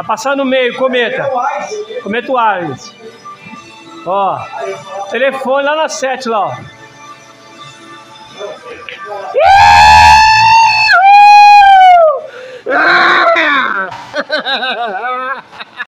Tá passando no meio, cometa. Cometa o Ó. Telefone lá na 7 lá, ó. Ah!